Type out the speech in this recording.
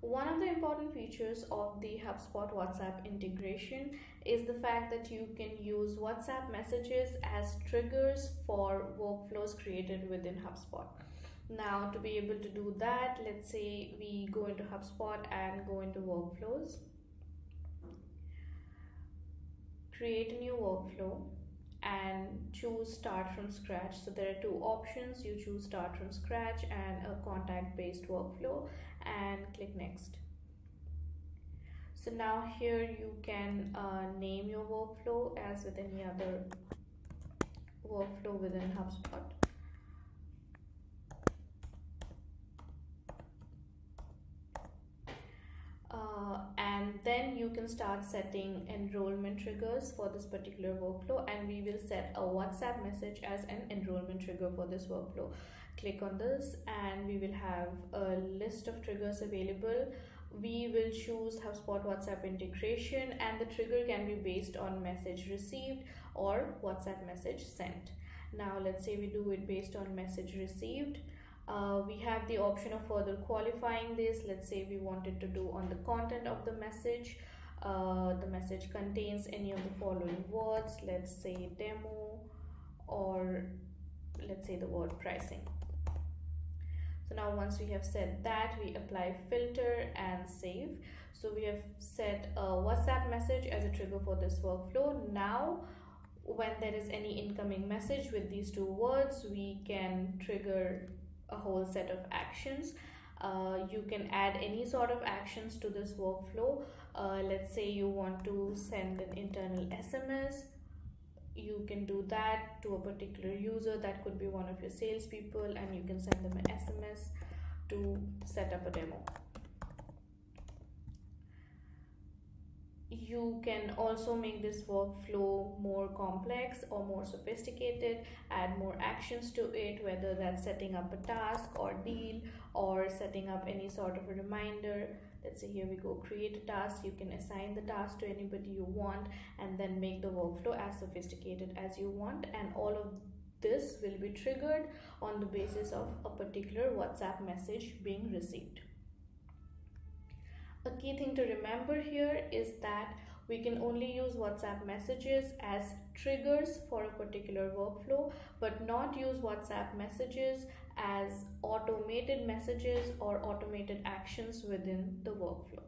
One of the important features of the HubSpot WhatsApp integration is the fact that you can use WhatsApp messages as triggers for workflows created within HubSpot. Now to be able to do that, let's say we go into HubSpot and go into workflows. Create a new workflow and choose start from scratch. So there are two options. You choose start from scratch and a contact based workflow and click next. So now here you can uh, name your workflow as with any other workflow within HubSpot. Uh, and then you can start setting enrollment triggers for this particular workflow and we will set a whatsapp message as an enrollment trigger for this workflow. Click on this and we will have a list of triggers available. We will choose HubSpot WhatsApp integration and the trigger can be based on message received or WhatsApp message sent. Now let's say we do it based on message received uh, we have the option of further qualifying this. Let's say we wanted to do on the content of the message. Uh, the message contains any of the following words. Let's say demo or let's say the word pricing. So now once we have said that we apply filter and save. So we have set a whatsapp message as a trigger for this workflow. Now when there is any incoming message with these two words we can trigger a whole set of actions. Uh, you can add any sort of actions to this workflow. Uh, let's say you want to send an internal sms you can do that to a particular user. That could be one of your salespeople and you can send them an sms to set up a demo you can also make this workflow more complex or more sophisticated add more actions to it whether that's setting up a task or deal or setting up any sort of a reminder. Let's say here we go create a task. You can assign the task to anybody you want and then make the workflow as sophisticated as you want. And all of this will be triggered on the basis of a particular whatsapp message being received a key thing to remember here is that we can only use WhatsApp messages as triggers for a particular workflow, but not use WhatsApp messages as automated messages or automated actions within the workflow.